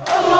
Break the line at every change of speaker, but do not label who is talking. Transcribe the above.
الله أكبر